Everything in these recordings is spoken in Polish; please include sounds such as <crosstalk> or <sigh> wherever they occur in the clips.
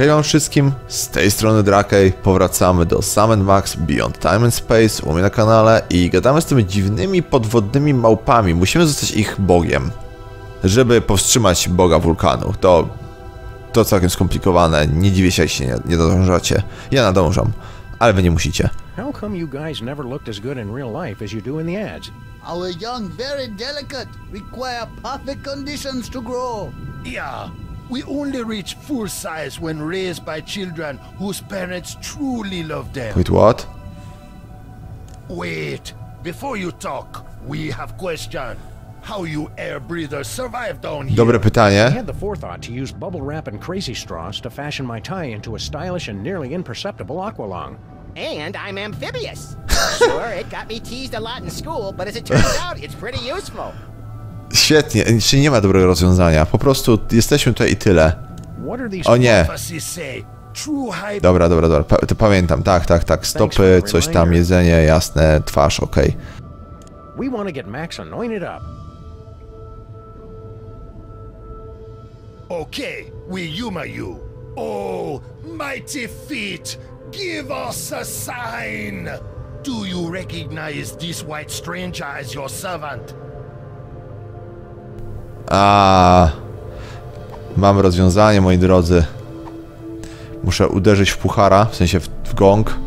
Cześć wam wszystkim, z tej strony Drakej, powracamy do Sam Max Beyond Time and Space u mnie na kanale i gadamy z tymi dziwnymi podwodnymi małpami. Musimy zostać ich bogiem, żeby powstrzymać boga wulkanu. To, to całkiem skomplikowane, nie dziwię się jak się nie, nie nadążacie. Ja nadążam, ale wy nie musicie. How come you guys never looked as good in real life as you do in the ads? Our young, very delicate, require perfect conditions to grow. Yeah, we only reach full size when raised by children whose parents truly love them. Wait, what? Wait, before you talk, we have question. How you air breathers survive down here? Dobre I had the forethought to use bubble wrap and crazy straws to fashion my tie into a stylish and nearly imperceptible aqualong. And I'm amphibious. <laughs> sure, it got me teased a lot in school, but as it turns <laughs> out, it's pretty useful. Świetnie, czyli nie ma dobrego rozwiązania. Po prostu jesteśmy tutaj i tyle. O nie. Dobra, dobra, dobra. Pa to pamiętam, tak, tak, tak. Stopy, coś tam, jedzenie, jasne, twarz, up. Okay, we humor you. Oh, mighty feet, give us a sign. Do you recognize this white stranger as your servant? A, mam rozwiązanie, moi drodzy. Muszę uderzyć w puchara, w sensie w, w gong.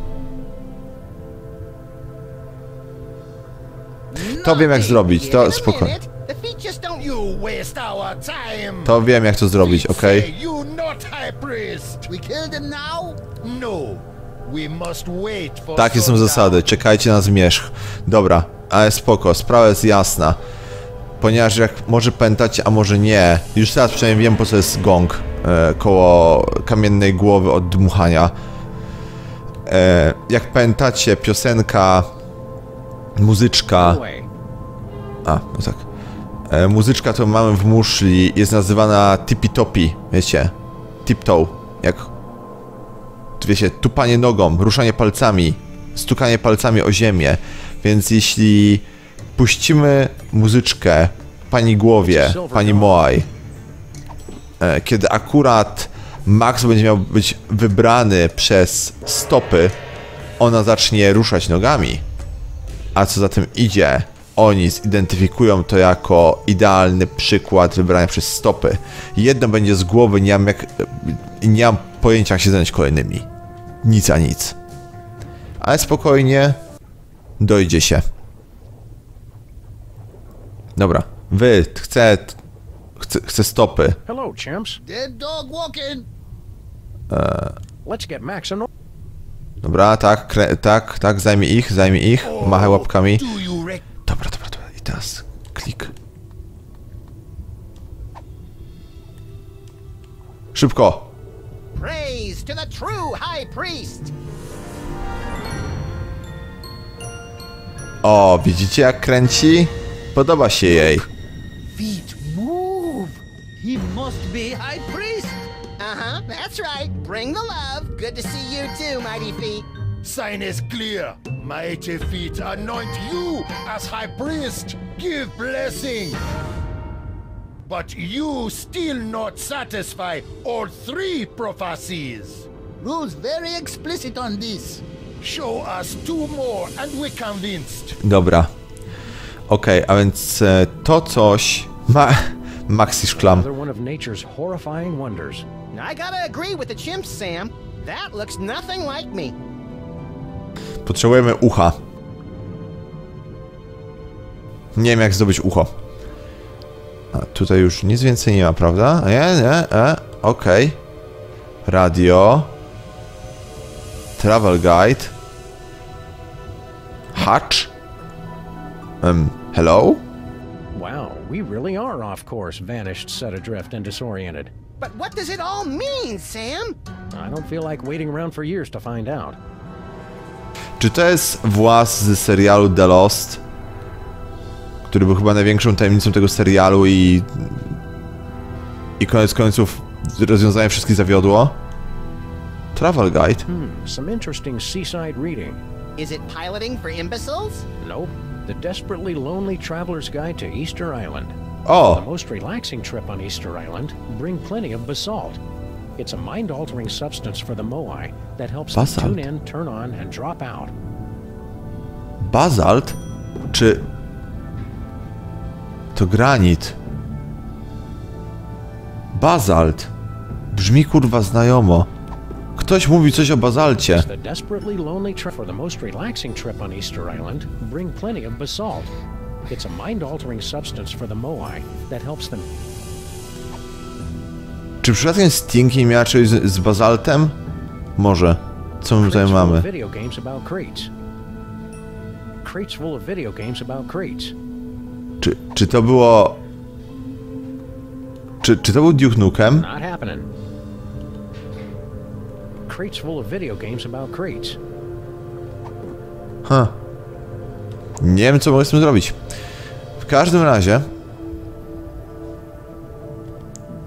To wiem jak zrobić, to spokojnie. To wiem jak to zrobić, now? No, Takie są zasady, czekajcie na zmierzch. Dobra, ale spoko, sprawa jest jasna. Ponieważ jak może pętać, a może nie. Już teraz przynajmniej wiem po co jest gong e, koło kamiennej głowy od dmuchania. E, jak pamiętacie, piosenka, muzyczka, Way. a, no tak. E, muzyczka, którą mamy w muszli jest nazywana tippy topi, wiecie? Tiptoe, jak wiecie, tupanie nogą, ruszanie palcami, stukanie palcami o ziemię. Więc jeśli puścimy muzyczkę pani głowie, pani Moai, e, kiedy akurat Max będzie miał być wybrany przez stopy, ona zacznie ruszać nogami. A co za tym idzie, oni zidentyfikują to jako idealny przykład wybrania przez stopy. Jedno będzie z głowy, nie mam, jak, nie mam pojęcia, jak się zająć kolejnymi. Nic a nic. Ale spokojnie, dojdzie się. Dobra, wy, chcę, chcę, chcę stopy. Hello, chimps. Dead dog walking. Let's get Max anointed. Dobra, tak, tak, tak, zajmij ich, zajmij ich, machaj łapkami. Dobra, dobra, dobra, i teraz klik. Szybko! Praise to the true high priest. O, widzicie jak kręci? Podoba się jej. Feet move. He must be high priest. Uh huh, that's right. Bring the love. Good to see you too, mighty feet. Sign is clear. Mighty feet anoint you as high priest. Give blessing. But you still not satisfy all three prophecies. Rules very explicit on this. Show us two more and we're convinced. Dobra. Okej, a więc e, to coś ma... <laughs> Maxi szklam. Potrzebujemy ucha. Nie wiem jak zdobyć ucho. A tutaj już nic więcej nie ma, prawda? Nie, nie, e, okej. Radio. Travel guide. Hatch. Um, hello? Wow, we really are off course, vanished, set adrift, and disoriented. But what does it all mean, Sam? I don't feel like waiting around for years to find out. Czy to jest włas z serialu The Lost? Który był chyba największą tajemnicą tego serialu i... I koniec końców rozwiązanie wszystkich zawiodło? Travel Guide? Some interesting seaside reading. Is it piloting for imbeciles? Nope. The Desperately Lonely Traveler's Guide to Easter Island. Oh. The most relaxing trip on Easter Island. Bring plenty of basalt. It's a mind-altering substance for the Moai that helps Basalt. them tune in, turn on, and drop out. Basalt? Czy... To granit. Bazalt. Brzmi kurwa znajomo. Ktoś mówi coś o bazalcie. It's a mind-altering substance for the Moai that helps them Czy przypadkiem Sting nie miała czegoś z, z bazaltem? Może. Co my tutaj mamy? video games about crates. Crates full of video games about crates. Czy, czy to było... Czy, czy to był Duke Nukem? Crates full of video games about crates. Ha. Nie wiem, co tym zrobić. W każdym razie...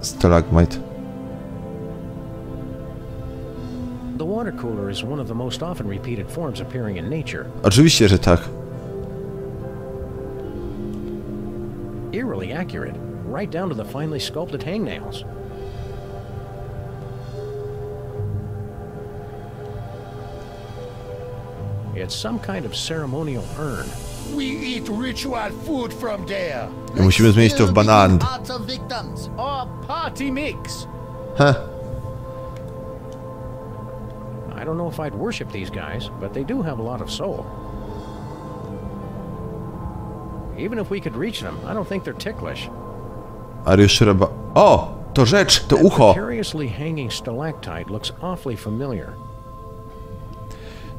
Stalagmite. The water cooler is one of the most often repeated forms appearing in nature. Oczywiście, że tak. Eerily accurate, right down to the finely sculpted hangnails. It's some kind of ceremonial urn. We eat ritual food from there. I musimy zmienić to w banan. Of victims. Or party mix. Heh. I don't know if I'd worship these guys, but they do have a lot of soul. Even if we could reach them, I don't think they're ticklish. Are you sure about... O! To rzecz! To ucho! Curiously hanging stalactite looks awfully familiar.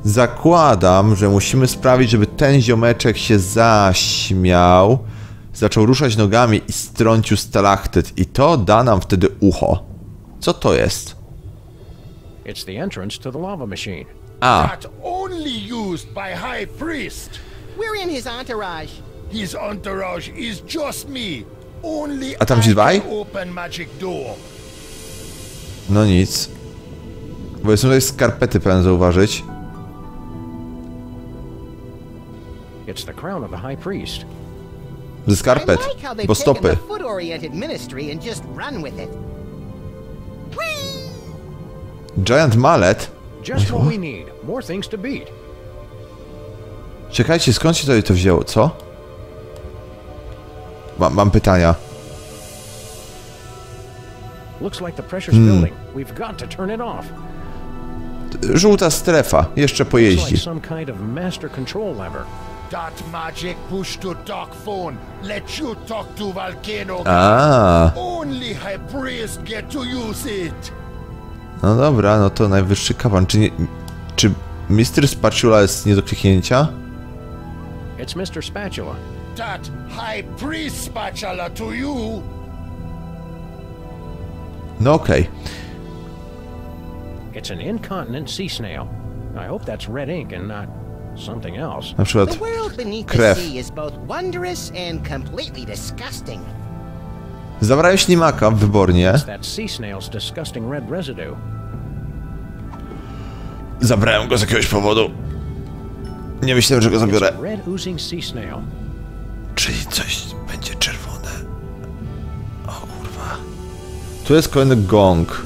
Zakładam, że musimy sprawić, żeby ten ziomeczek się zaśmiał, zaczął ruszać nogami i strącił stalaktyt. I to da nam wtedy ucho. Co to jest? It's the entrance to the lava machine. A, only used by High Priest. We're in his entourage. His entourage is just me. Only A tam ci dwaj? open magic door. no nic. Bo są tutaj skarpety, pewnie zauważyć. It's the crown of the high priest. Ze I skarpet. like how they've Bo taken stopy. the foot-oriented ministry and just run with it. Whee! Giant Mallet? Just what we need. More things to beat. Czekajcie, skąd się tutaj to wzięło? Co? Ma, mam pytania. Looks like the pressure's building. We've got to turn it off. Żółta strefa. Jeszcze like pojeździ. That magic push to talk phone. Let you talk to Volcano. A, Only High Priest get to use it. no dobra, no to najwyższy kawan. Czy, nie, czy Mr. Spatula jest nie do kliknięcia? It's Mr. Spatula. That High Priest spatula to you. No okej. It's an incontinent sea snail. I hope that's red ink and not. Na przykład The world beneath krew. the sea is both wondrous and completely disgusting. Zabrałem ślimaka wybornie. It's that sea snail's disgusting red residue. Zabrałem go z jakiegoś powodu. Nie myślałem, że go zabiorę. a red oozing sea snail. Czyli coś będzie czerwone. O kurwa. Tu jest kolejny gong.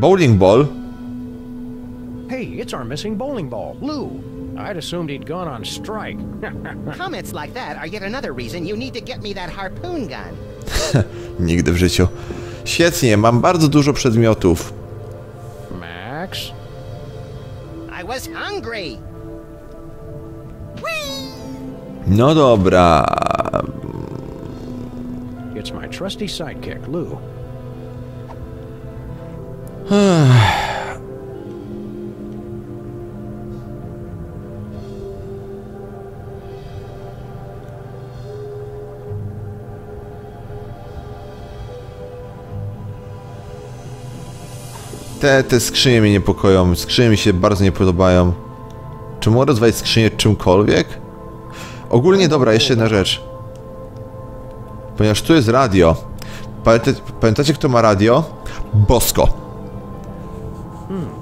Bowling ball? Hey, it's our missing bowling ball, Lou. I'd assumed he'd gone on strike. <laughs> Comments like that are yet another reason you need to get me that harpoon gun. <laughs> Nigdy w życiu. Świetnie, mam bardzo dużo przedmiotów. Max? I was hungry. Whee! No dobra. It's my trusty sidekick, Lou. Te, te skrzynie mnie niepokoją. Skrzynie mi się bardzo nie podobają. Czy mogę rozwalić skrzynię czymkolwiek? Ogólnie dobra, jeszcze jedna rzecz. Ponieważ tu jest radio. Pamiętacie, pamiętacie kto ma radio? Bosko.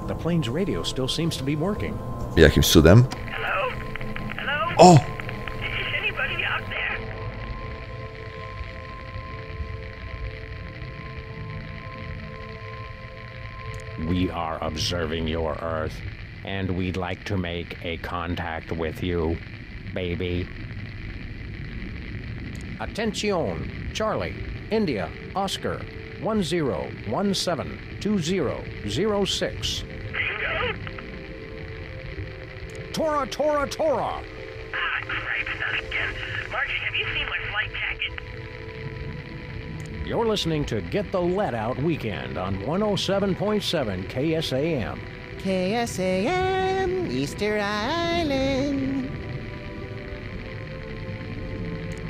The plane's radio still seems to be working. Jakimś cudem. O! Observing your Earth, and we'd like to make a contact with you, baby. Attention, Charlie, India, Oscar, 10172006. Bingo? Tora, Tora, Tora! Ah, not again. You're listening to Get the Let Out Weekend on 107.7 KSAM. KSAM, Easter Island.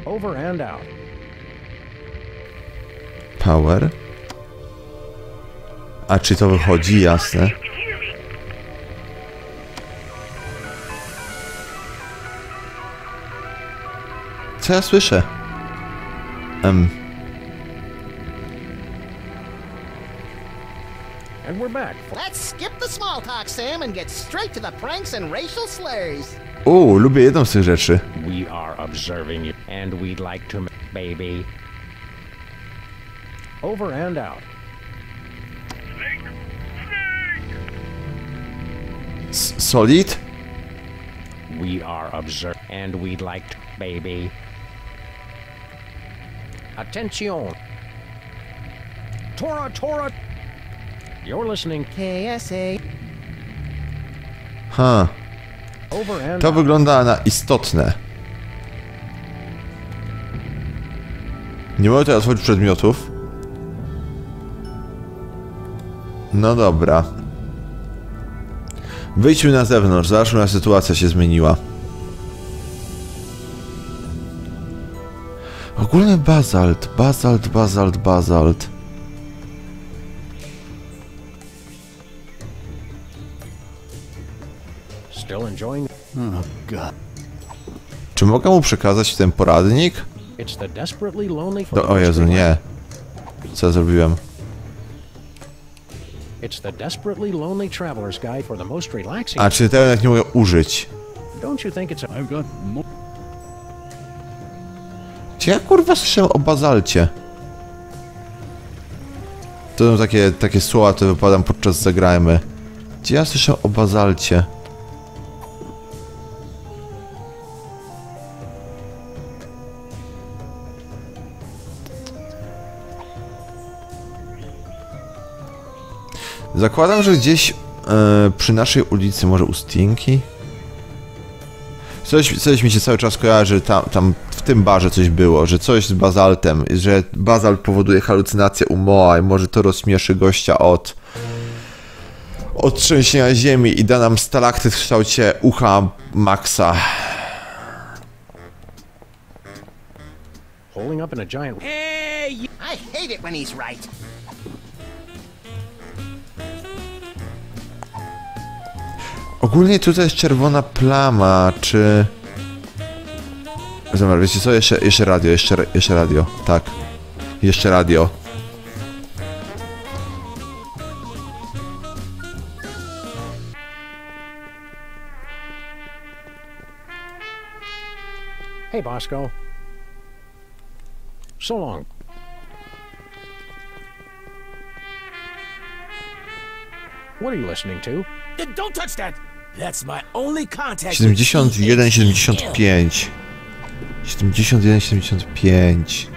Over and out. Power. A czy to wychodzi? Jasne. You can hear me. Co ja słyszę? Em, And we're back. Let's skip the small talk, Sam, and get straight to the pranks and racial slurs. u, lubię jedną z tych rzeczy. We are observing you, and we'd like to, ma- baby. Over and out. S solid? We are observe, and we'd like to, baby. Attention. Tora, Tora. You're listening. KSA. Ha. To wygląda na istotne. Nie mogę teraz otworzyć przedmiotów. No dobra. Wyjdźmy na zewnątrz, zobaczmy jak sytuacja się zmieniła. Ogólny bazalt, bazalt, bazalt, bazalt. Still enjoying. Czy mogę mu przekazać ten poradnik? The o Jezu, nie. Co ja zrobiłem? It's the desperately lonely traveler's guide for the most relaxing. A, czy tego jednak nie mogę użyć? Czy ja kurwa słyszałem o bazalcie? To są takie, takie słowa, które wypadam podczas zagrajmy. Gdzie ja słyszę o bazalcie? Zakładam, że gdzieś e, przy naszej ulicy, może u Stinki? Coś, coś mi się cały czas kojarzy, tam, tam w tym barze coś było, że coś z bazaltem, że bazalt powoduje halucynację u Moa i może to rozśmieszy gościa od od trzęsienia ziemi i da nam stalaktyt w kształcie ucha Maxa. holding up in a giant. I hate it when he's right. Ogólnie tutaj jest czerwona plama, czy... Zobacz, wiecie co? Jeszcze, jeszcze radio, jeszcze, jeszcze radio, tak. Jeszcze radio. Hey, Bosco. So long. What are you listening to? Don't touch that. That's my only contact. 71, 75. 71, 75.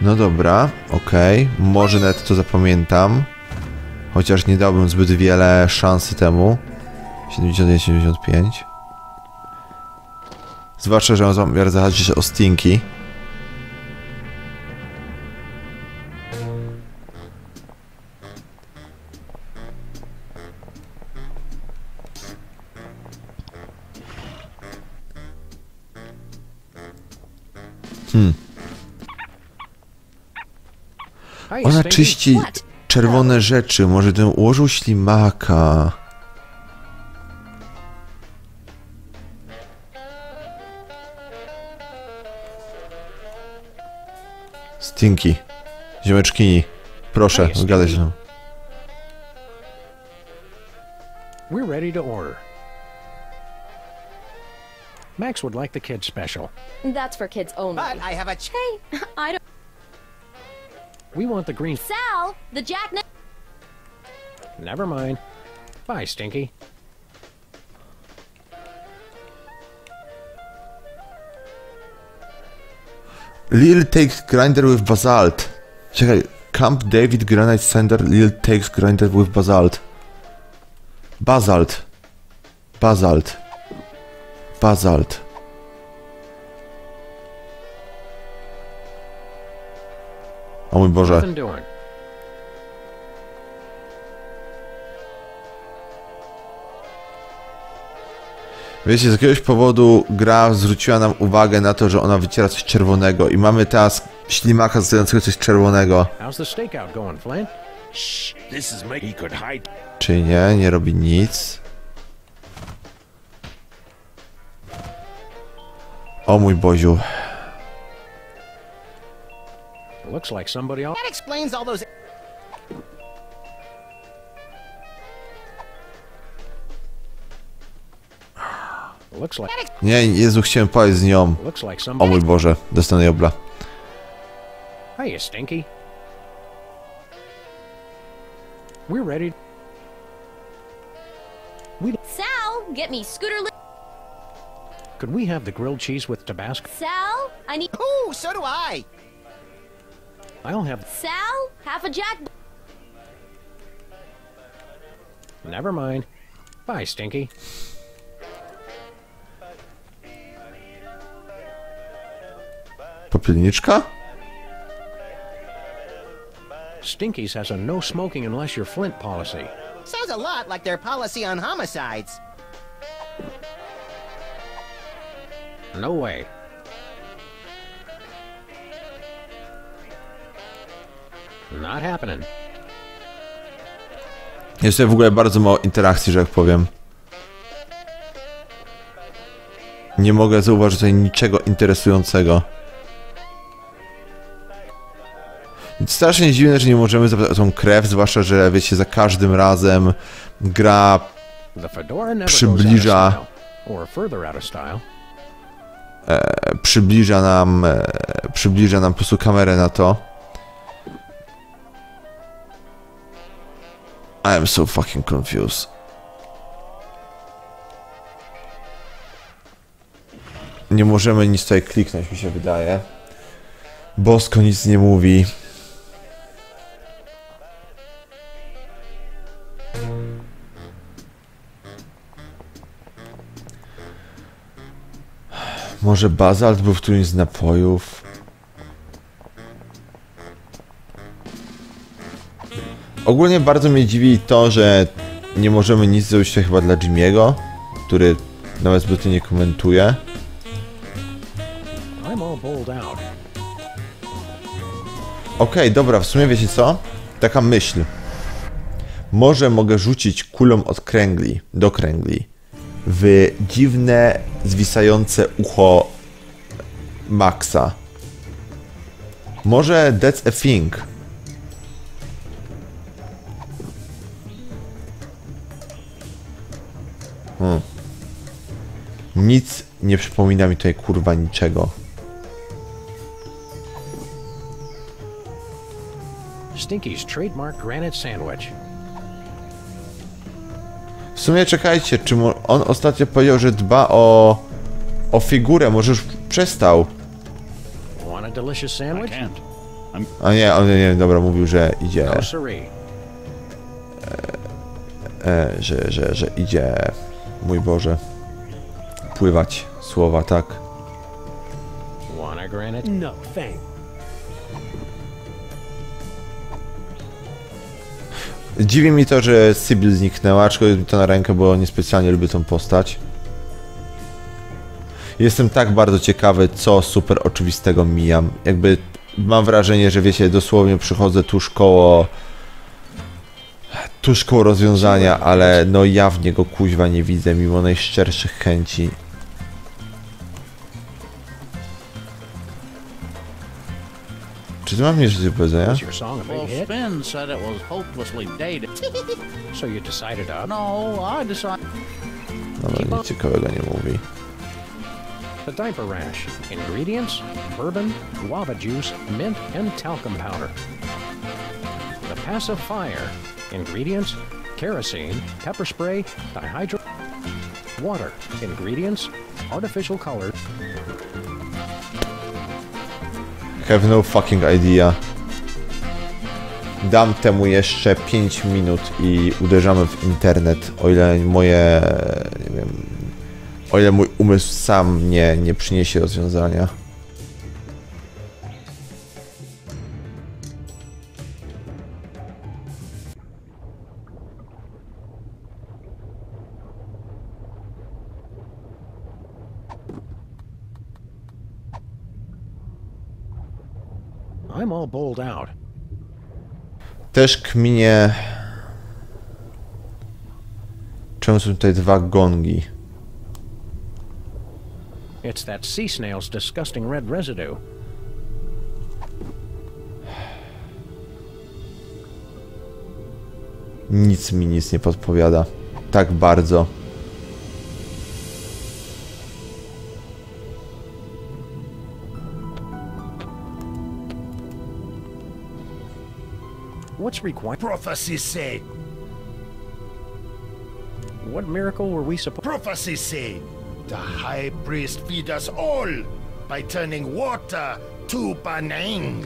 No dobra, okej. Może nawet to zapamiętam. Chociaż nie dałbym zbyt wiele szansy temu. 71, 75. Zwłaszcza, że mam zamiar zahaczyć o stinki. Czyści czerwone rzeczy. Może ten ułożył ślimaka. Stinky. Ziomeczkini. Proszę, zgadaj się. We're ready to order. Max would like the kids special. That's for kids only. But I have a Hey, <laughs> I don't. We want the green. Sal, the Jack. Never mind. Bye, Stinky. Lil takes grinder with basalt. Czekaj, Camp David Granite Center, Lil takes grinder with basalt. Basalt. Basalt. Basalt. O mój Boże. Wiecie, z jakiegoś powodu gra zwróciła nam uwagę na to, że ona wyciera coś czerwonego i mamy teraz ślimaka zdającego coś czerwonego. Czy nie? Nie robi nic. O mój Boziu. Looks like somebody else. That explains all those. Looks like. Nie, Jezu, chciałem pojść z nią. Looks like O somebody. mój Boże, dostanę jobla. Hey, Stinky. We're ready. We Sal, get me scooter. Li- could we have the grilled cheese with Tabasco? Sal, I need. Ooh, so do I. I'll have. Sal, half a Jack. Never mind. Bye, Stinky. Popielniczka? Stinky's has a no smoking unless you're Flint policy. Sounds a lot like their policy on homicides. No way. Not happening. Jest tutaj w ogóle bardzo mało interakcji, że jak powiem. Nie mogę zauważyć tutaj niczego interesującego. Strasznie dziwne, że nie możemy zapytać o tą krew, zwłaszcza, że wiecie, za każdym razem gra Przybliża- style. przybliża nam, e, przybliża nam po prostu kamerę na to. I am so fucking confused. Nie możemy nic tutaj kliknąć, mi się wydaje. Bosko nic nie mówi. Może bazalt był w którymś z napojów? Ogólnie bardzo mnie dziwi to, że nie możemy nic zrobić chyba dla Jimmy'ego, który nawet zbytnio nie komentuje. Okej, dobra, w sumie wiecie co? Taka myśl. Może mogę rzucić kulą od kręgli, do kręgli, w dziwne, zwisające ucho Maxa. Może that's a thing. Hmm. Nic nie przypomina mi tutaj kurwa niczego. Stinky's trademark granite sandwich. W sumie czekajcie, czy on ostatnio powiedział, że dba o, o figurę, może już przestał. Want a delicious sandwich? A nie, on nie, dobra, mówił, że idzie, No siree. e, że, że, że idzie, mój Boże, pływać, słowa, tak. No. Dziwi mi to, że Sybil zniknęła, aczkolwiek mi to na rękę, bo niespecjalnie lubię tą postać. Jestem tak bardzo ciekawy, co super oczywistego mijam. Jakby mam wrażenie, że wiecie, dosłownie przychodzę tuż koło tuż koło rozwiązania, ale no jawnie go kuźwa nie widzę, mimo najszczerszych chęci. Czy ty mam mnie coś do powiedzenia? <laughs> No. Dobra, nic ciekawego nie mówi. the diaper rash. Ingredients: bourbon, guava juice, mint, and talcum powder. The passive fire. Ingredients: kerosene, pepper spray, dihydro, water. Ingredients: artificial color, Have no fucking idea. Dam temu jeszcze 5 minut i uderzamy w internet, o ile moje, nie wiem, o ile mój umysł sam nie, nie przyniesie rozwiązania. Też kminie... Czemu są tutaj dwa gongi? It's that sea snail's disgusting red residue. Nic mi nic nie podpowiada. Tak bardzo. What's required? Prophecies say, What miracle were we supposed? prophecies say, the high priest feed us all by turning water to Banang.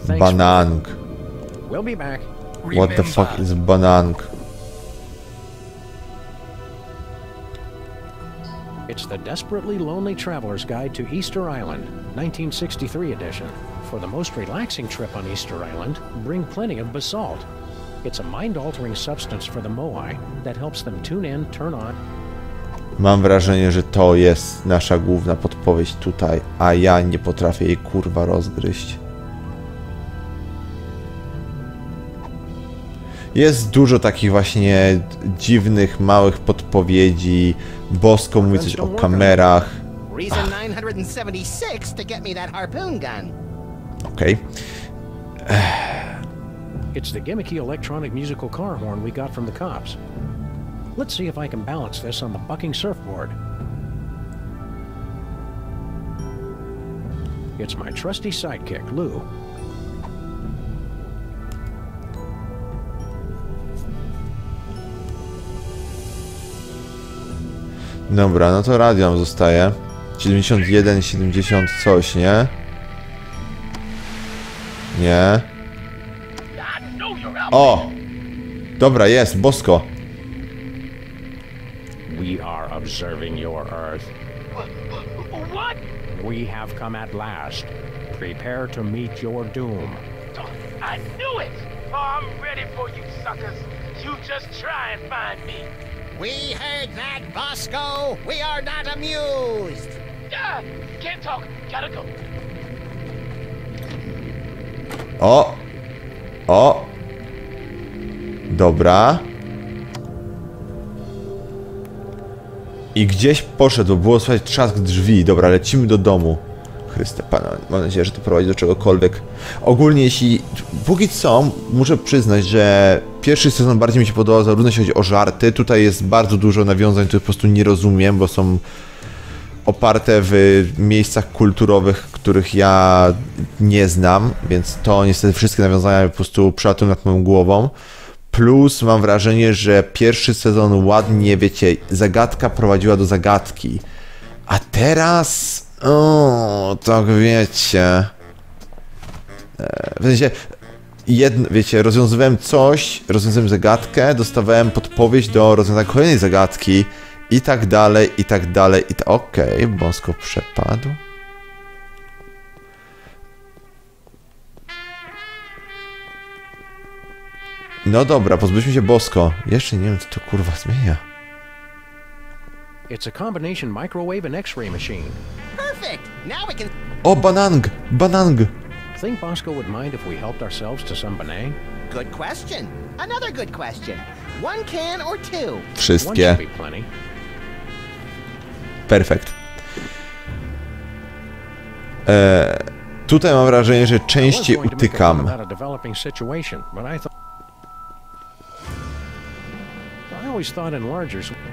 Thanks. Banang. We'll be back. What the fuck is banang? It's the Desperately Lonely Traveler's Guide to Easter Island, 1963 edition. For the most relaxing trip on Easter Island, bring plenty of basalt. It's a mind-altering substance for the Moai that helps them tune in, turn on, Mam wrażenie, że to jest nasza główna podpowiedź tutaj, a ja nie potrafię jej kurwa rozgryźć. Jest dużo takich właśnie dziwnych, małych podpowiedzi. Bosko mówi coś o kamerach. Reason 976 to get me that harpoon gun. Okej. It's the gimmicky electronic musical car horn we got from the cops. Let's see if I can balance this on the bucking surfboard. It's my trusty sidekick, Lou. Dobra, no to radio nam zostaje. 71, 70 coś, nie? Nie. O! Dobra, jest, bosko. We are observing your Earth. What? We have come at last. Prepare to meet your doom. I knew it! Oh, I'm ready for you suckers. You just try and find me. We heard that, Bosco. We are not amused. Ah, can't talk. Gotta go. O! O! Dobra. I gdzieś poszedł, było słychać trzask drzwi. Dobra, lecimy do domu. Chryste Pana, mam nadzieję, że to prowadzi do czegokolwiek. Ogólnie, jeśli... Póki co, muszę przyznać, że pierwszy sezon bardziej mi się podobał, zarówno jeśli chodzi o żarty. Tutaj jest bardzo dużo nawiązań, których po prostu nie rozumiem, bo są oparte w miejscach kulturowych, których ja nie znam, więc to niestety wszystkie nawiązania po prostu przelatują nad moją głową. Plus mam wrażenie, że pierwszy sezon ładnie, wiecie, zagadka prowadziła do zagadki. A teraz... O, tak wiecie... E, W sensie, jedno, wiecie, rozwiązywałem coś, rozwiązywałem zagadkę, dostawałem podpowiedź do rozwiązania kolejnej zagadki i tak dalej, i tak dalej, i tak... Okej, Bosko przepadł. No dobra, pozbyliśmy się Bosko. Jeszcze nie wiem, co to kurwa zmienia. It's a combination microwave and X-ray machine. Perfect. Now we can. O, banang! Banang! Think Bosco would mind if we helped ourselves to some Benang? Good question. Another good question. One can or two? One Wszystkie. should be plenty. Perfekt. Eee, Tutaj mam wrażenie, że I was częściej going to make a utykam. Comment about a developing situation, but I thought I always thought enlargers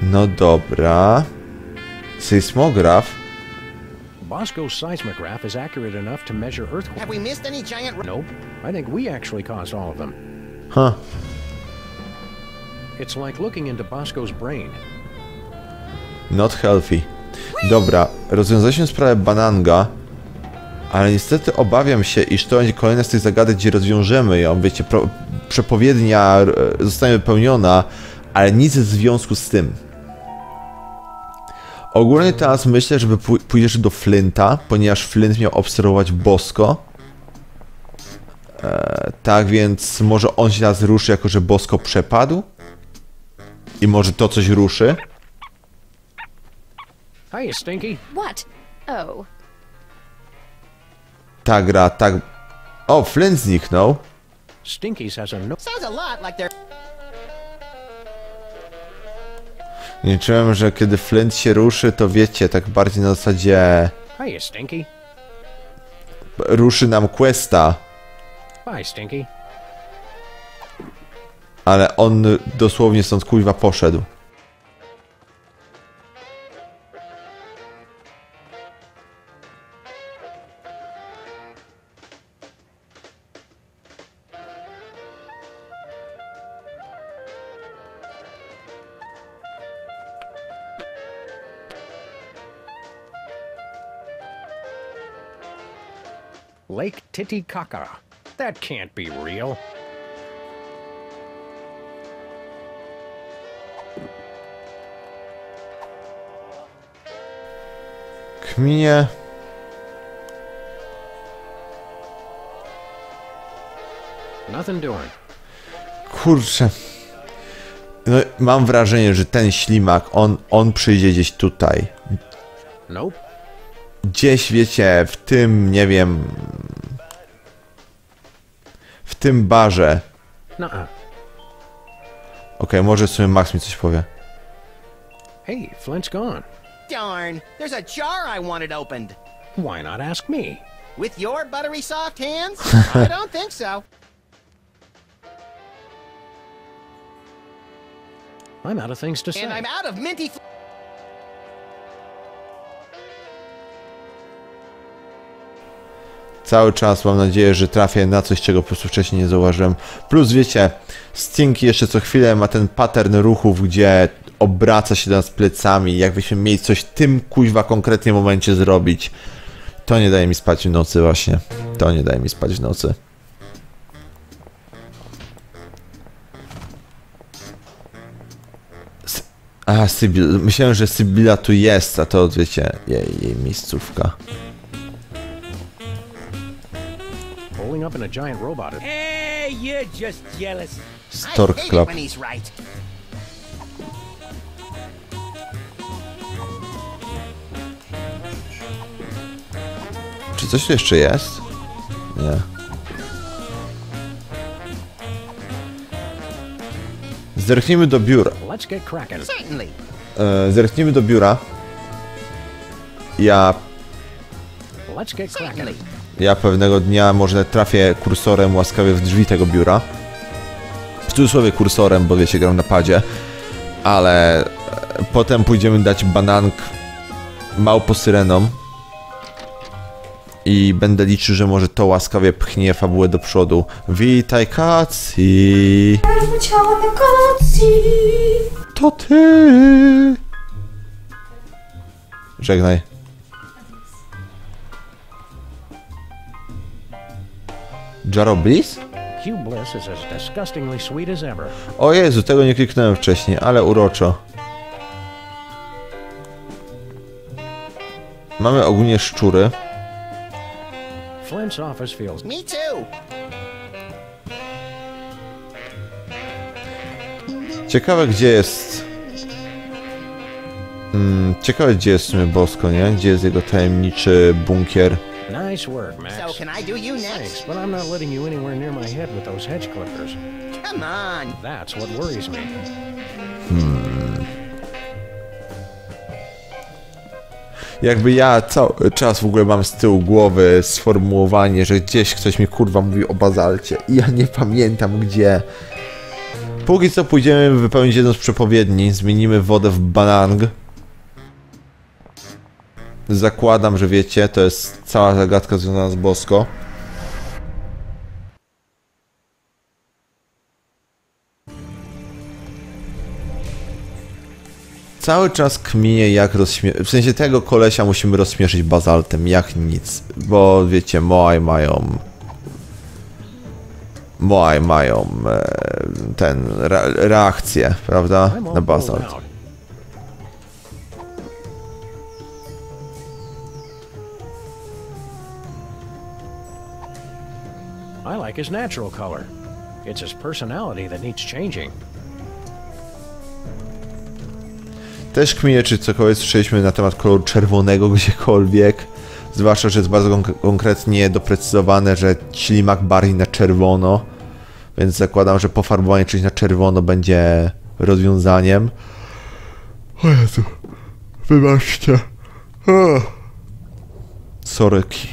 No dobra. Sejsmograf? Bosco's seismograph is accurate enough to measure earthquakes. Have we missed any giant... Nope. I think we actually caused all of them. Huh. It's like looking into Bosco's brain. Not healthy. Dobra, rozwiązaliśmy sprawę Bananga, ale niestety obawiam się, iż to będzie kolejna z tych zagadek, gdzie rozwiążemy ją. Wiecie, pro, przepowiednia e, zostanie wypełniona, ale nic w związku z tym. Ogólnie teraz myślę, żeby pój- pójdziesz do Flinta, ponieważ Flint miał obserwować Bosko. E, tak więc może on się teraz ruszy, jako że Bosko przepadł? I może to coś ruszy? Hiya, Stinky. What? Oh. Ta gra, tak... O, Flint zniknął. Stinky's has a no. Sounds a lot like they're... Nie czułem, że kiedy Flint się ruszy, to wiecie, tak bardziej na zasadzie... Hiya, Stinky. Ruszy nam questa, Bye, Stinky. ale on dosłownie stąd kuźwa poszedł. Titicaca. That can't be real. Kminie... Nothing doing. Kurczę. No, mam wrażenie, że ten ślimak, on, on przyjdzie gdzieś tutaj. Nope. Gdzieś, wiecie, w tym, nie wiem... W tym barze. Nuh-uh. Okej, może sobie Max mi coś powie. Hey, Flint's gone. Darn, there's a jar I wanted opened. Why not ask me? With your buttery soft hands? <laughs> I don't think so. I'm out of things to say. And I'm out of minty... Cały czas mam nadzieję, że trafię na coś, czego po prostu wcześniej nie zauważyłem. Plus wiecie, Stinky jeszcze co chwilę ma ten pattern ruchów, gdzie obraca się do nas plecami. Jakbyśmy mieli coś tym kuźwa konkretnie momencie zrobić. To nie daje mi spać w nocy właśnie. To nie daje mi spać w nocy. S- A, Sybil. Myślałem, że Sybilla tu jest, a to wiecie, jej, jej miejscówka. Up in a giant robot. Hey, you're just jealous. Stork Club. it when he's right. Czy coś tu jeszcze jest? Nie. Zerknijmy do biura. E, zerknijmy do biura. Ja, Let's get cracking. Ja pewnego dnia może trafię kursorem łaskawie w drzwi tego biura. W cudzysłowie kursorem, bo wiecie, gram na padzie. Ale e, potem pójdziemy dać banank małpo syrenom. I będę liczył, że może to łaskawie pchnie fabułę do przodu. Witaj, Kaci! To ty! Żegnaj. As ever. O Jezu, tego nie kliknąłem wcześniej, ale uroczo. Mamy ogólnie szczury. Flint's office feels Me too. Ciekawe gdzie jest... Mm, ciekawe gdzie jest w sumie Bosko, nie? Gdzie jest jego tajemniczy bunkier. Nice work, Max. So can I do you next? Thanks, but I'm not letting you anywhere near my head with those hedge clippers. Come on! That's what worries me. Hmm. Jakby ja cały czas w ogóle mam z tyłu głowy sformułowanie, że gdzieś ktoś mi kurwa mówi o bazalcie i ja nie pamiętam gdzie. Póki co pójdziemy wypełnić jedną z przepowiedni, zmienimy wodę w banang. Zakładam, że wiecie, to jest cała zagadka związana z Bosko. Cały czas kminie jak rozśmieszyć, w sensie tego kolesia musimy rozśmieszyć bazaltem, jak nic, bo wiecie, Moai mają Moai mają e, ten, re, reakcję, prawda, na bazalt. I like his natural color. It's his personality that needs changing. Też kminie, czy cokolwiek słyszeliśmy na temat koloru czerwonego <laughs> gdziekolwiek. Zwłaszcza, że jest bardzo konk- konkretnie doprecyzowane, że ślimak bardziej na czerwono. Więc zakładam, że pofarbowanie czymś na czerwono będzie rozwiązaniem. O Jezu. Wybaczcie. O. Sorki.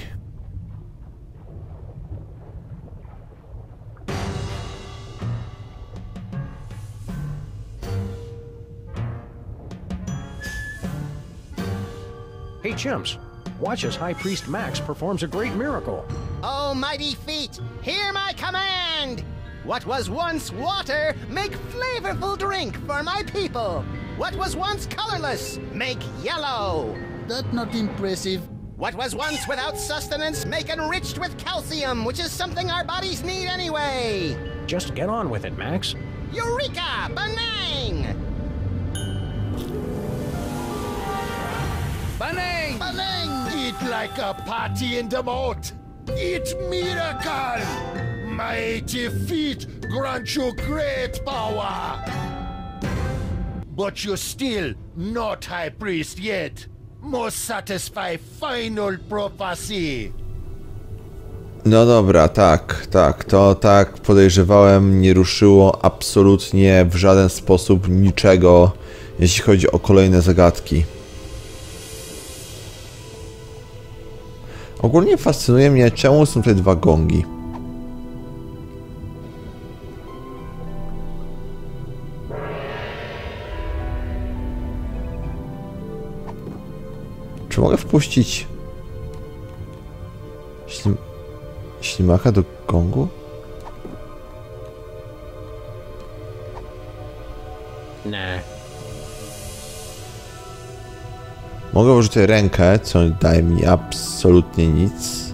Chimps, watch as High Priest Max performs a great miracle. Oh, mighty feet, hear my command! What was once water, make flavorful drink for my people. What was once colorless, make yellow. That not impressive. What was once without sustenance, make enriched with calcium, which is something our bodies need anyway. Just get on with it, Max. Eureka! Banang! Banang! Banang! Eat like a party in the moat. Eat miracle. Mighty feet grant you great power. But you're still not high priest yet. Must satisfy final prophecy. No dobra, tak, tak, to tak podejrzewałem, nie ruszyło absolutnie w żaden sposób niczego, jeśli chodzi o kolejne zagadki. Ogólnie fascynuje mnie, czemu są te dwa gongi. Czy mogę wpuścić ślim... ślimaka do gongu? Nah. Mogę użyć rękę, co daje mi absolutnie nic.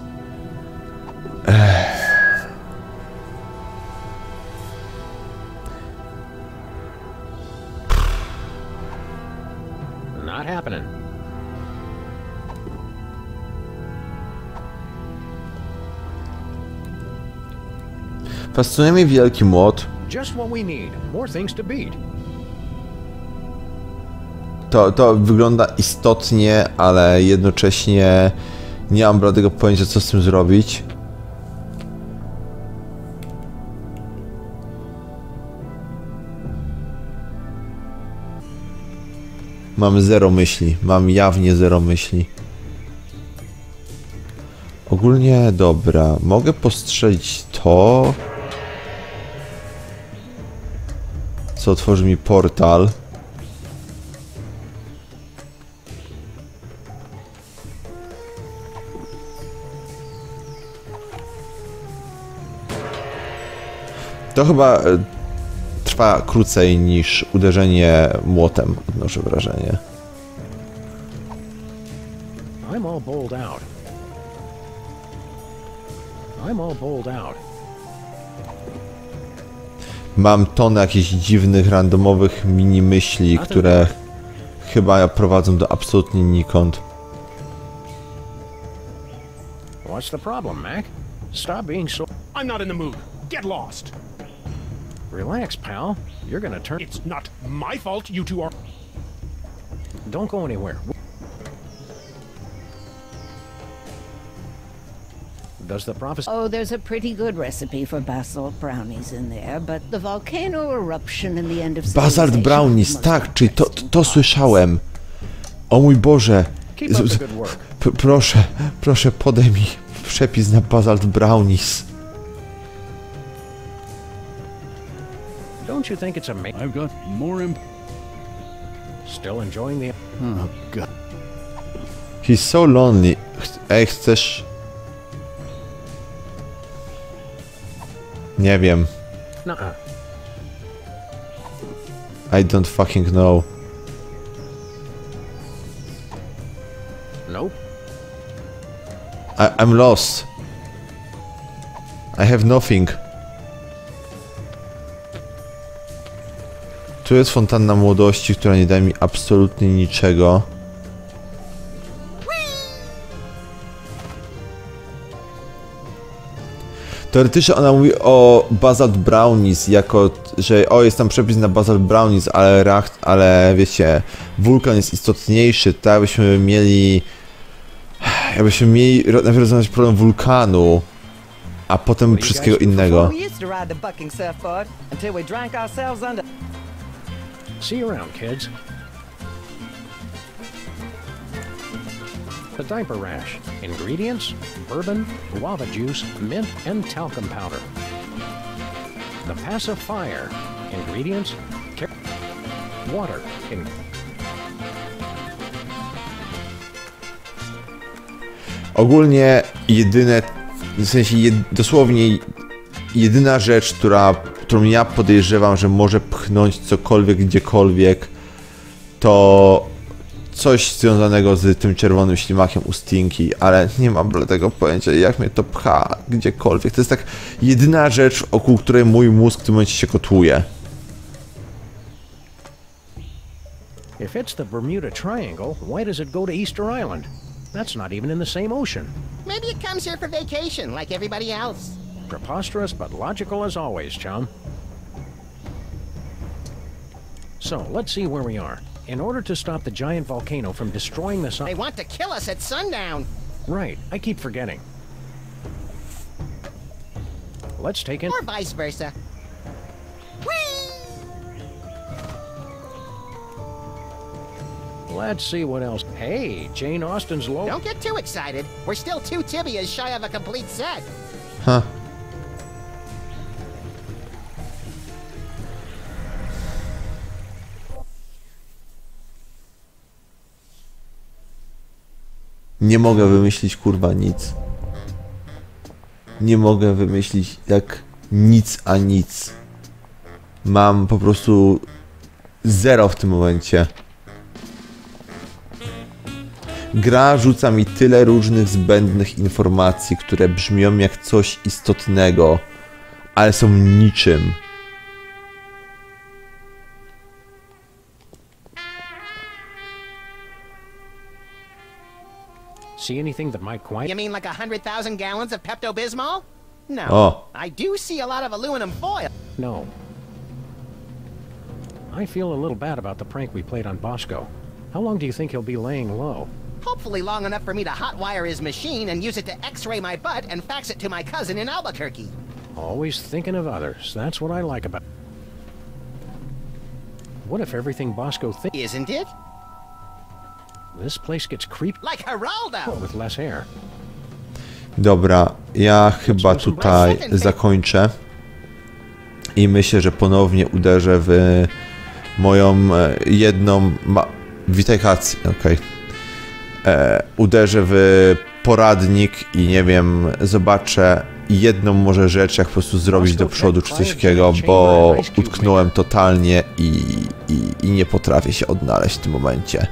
Happening. Fascynuje mnie wielki młot. Just what we need. More things to beat. To, to wygląda istotnie, ale jednocześnie nie mam bladego pojęcia, co z tym zrobić. Mam zero myśli. Mam jawnie zero myśli. Ogólnie dobra. Mogę postrzelić to. Co otworzy mi portal. To chyba e, trwa krócej niż uderzenie młotem, odnoszę wrażenie. I'm all bowled out. I'm all bowled out. Mam tonę jakichś dziwnych, randomowych mini myśli, które chyba prowadzą do absolutnie nikąd. What's the problem, Mac? Stop being so. I'm not in the mood. Get lost. Relax, pal. You're gonna turn. It's not my fault you two are. Don't go anywhere. Does the prophecy? Oh, there's a pretty good recipe for basalt brownies in there, but the volcano eruption and the end of Basalt Brownies, tak, czyli to, to, interesting to parts. słyszałem. O mój Boże, Keep up the good work. P proszę, proszę podaj mi przepis na Basalt Brownies. Don't you think it's amazing? I've got more imp... Still enjoying the... Oh, God. He's so lonely. Ch chcesz... Nie wiem. Nuh-uh. I don't fucking know. Nope. I I'm lost. I have nothing. Tu jest fontanna młodości, która nie daje mi absolutnie niczego. Teoretycznie ona mówi o Basalt Brownies, jako, że o, jest tam przepis na Basalt Brownies, ale reakt, ale wiecie, wulkan jest istotniejszy, tak byśmy mieli jakbyśmy mieli najpierw rozwiązać problem wulkanu, a potem wszystkiego innego. See you around, kids. The diaper rash. Ingredients bourbon, guava juice, mint, and talcum powder. The pacifier. Ingredients water. In- Ogólnie jedyne, w sensie jed, dosłownie jedyna rzecz, która, którą ja podejrzewam, że może pchnąć cokolwiek gdziekolwiek, to coś związanego z tym czerwonym ślimakiem u Stinky, ale nie mam bladego pojęcia, jak mnie to pcha gdziekolwiek. To jest tak jedyna rzecz, wokół której mój mózg w tym momencie się kotłuje. if it's the Bermuda Triangle, why does it go to Easter Island? That's not even in the same ocean. Maybe it comes here for vacation, like everybody else. Preposterous but logical as always, chum. So, let's see where we are. In order to stop the giant volcano from destroying the sun. They want to kill us at sundown. Right, I keep forgetting. Let's take in. Or vice versa. Let's see what else. Hey, Jane Austen's low. Don't get too excited. We're still two tibias shy of a complete set. Huh. Nie mogę wymyślić kurwa nic. Nie mogę wymyślić jak nic a nic. Mam po prostu zero w tym momencie. Gra rzuca mi tyle różnych zbędnych informacji, które brzmią jak coś istotnego, ale są niczym. See anything that might quite. You mean like a hundred thousand gallons of Pepto Bismol? No. Oh. I do see a lot of aluminum foil. No. I feel a little bad about the prank we played on Bosco. How long do you think he'll be laying low? Hopefully long enough for me to hotwire his machine and use it to x-ray my butt and fax it to my cousin in Albuquerque. Always thinking of others. That's what I like about. What if everything Bosco thinks? Isn't it? This place gets Like Geraldo! with less air. Dobra, ja chyba tutaj zakończę. I myślę, że ponownie uderzę w moją e, jedną. Ma... Witaj, Hac. Okej. E, Uderzę w poradnik i nie wiem, zobaczę jedną może rzecz, jak po prostu zrobić do przodu czy coś takiego, bo utknąłem totalnie i, i, i nie potrafię się odnaleźć w tym momencie.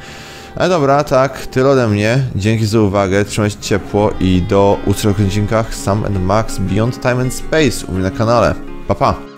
Ale dobra, tak, tyle ode mnie. Dzięki za uwagę, trzymajcie ciepło i do usłyszenia w odcinkach Sam and Max Beyond Time and Space u mnie na kanale. Pa pa!